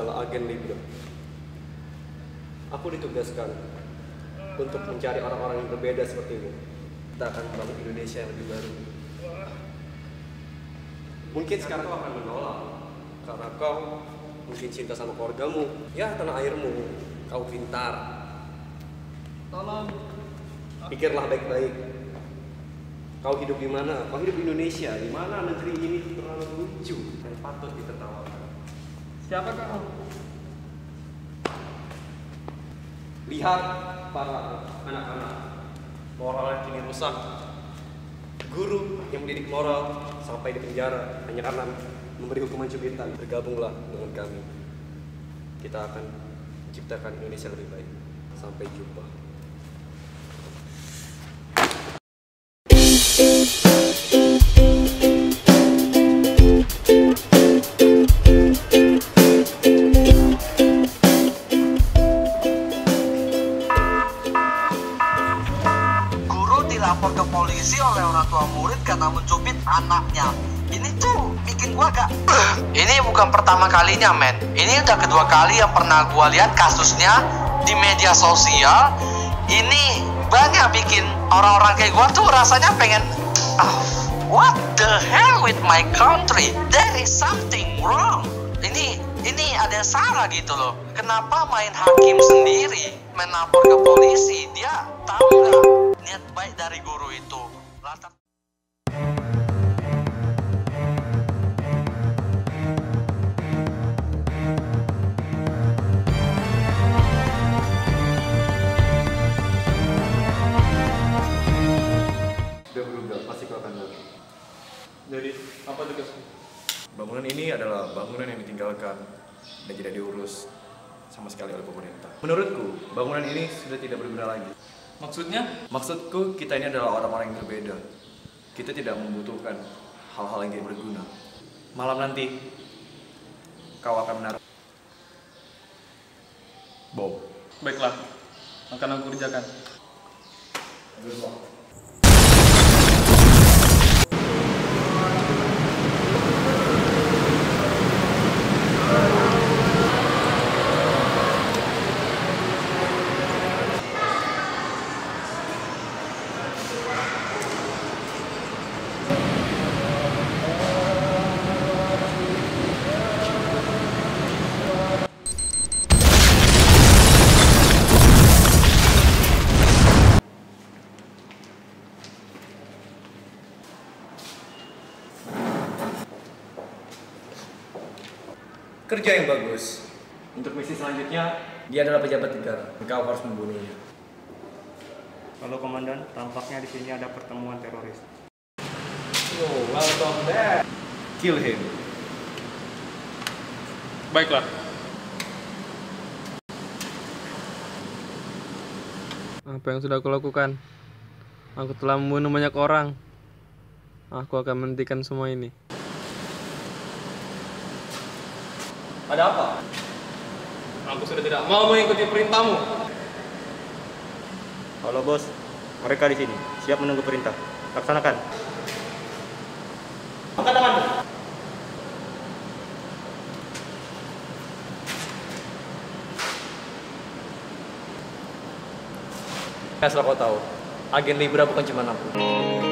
agen Libra. Aku ditugaskan untuk mencari orang-orang yang berbeda sepertimu. Kita akan membangun Indonesia yang lebih baru. Mungkin sekarang kau akan menolak karena kau mungkin cinta sama keluargamu, ya tanah airmu, kau pintar. Tolong. Pikirlah baik-baik. Kau hidup di mana? Kau hidup di Indonesia. Di mana negeri ini terlalu lucu dan patut ditertawakan. Siapa kau? Lihat para anak-anak moralnya kini rusak. Guru yang mendidik moral sampai di penjara hanya karena memberi hukuman cubitan. Bergabunglah dengan kami. Kita akan menciptakan Indonesia lebih baik. Sampai jumpa. Ke polisi oleh orang tua murid karena mencubit anaknya. Ini tuh bikin gua gak... Ini bukan pertama kalinya, men. Ini udah kedua kali yang pernah gua lihat kasusnya di media sosial. Ini banyak bikin orang-orang kayak gua tuh rasanya pengen... Ah, what the hell with my country? There is something wrong. Ini ini ada yang salah gitu loh. Kenapa main hakim sendiri, main lapor ke polisi? Dia tahu nggak niat baik dari guru itu? Latar berubah, pasti tahu. Jadi, apa tugasmu? Bangunan ini adalah bangunan yang ditinggalkan dan tidak diurus sama sekali oleh pemerintah. Menurutku, bangunan ini sudah tidak berguna lagi. Maksudnya? Maksudku, kita ini adalah orang-orang yang berbeda. Kita tidak membutuhkan hal-hal yang tidak berguna. Malam nanti, kau akan menaruh bom. Baiklah, akan aku kerjakan. Kerja yang bagus. Untuk misi selanjutnya, dia adalah pejabat negara. Engkau harus membunuhnya. Halo komandan, tampaknya di sini ada pertemuan teroris. Oh, welcome back. Kill him. Baiklah. Apa yang sudah aku lakukan? Aku telah membunuh banyak orang. Aku akan menghentikan semua ini. Ada apa? Aku sudah tidak mau mengikuti perintahmu. Halo bos, mereka di sini. Siap menunggu perintah. Laksanakan. Angkat tangan. Asal kau tahu, agen Libra bukan cuma aku.